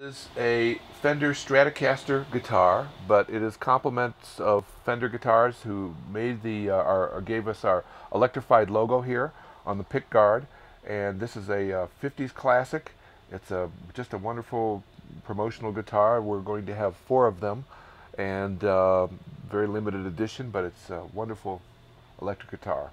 is a Fender Stratocaster guitar, but it is compliments of Fender guitars who made the uh, our, or gave us our electrified logo here on the pick guard. And this is a uh, 50s classic. It's a just a wonderful promotional guitar. We're going to have four of them, and uh, very limited edition, but it's a wonderful electric guitar.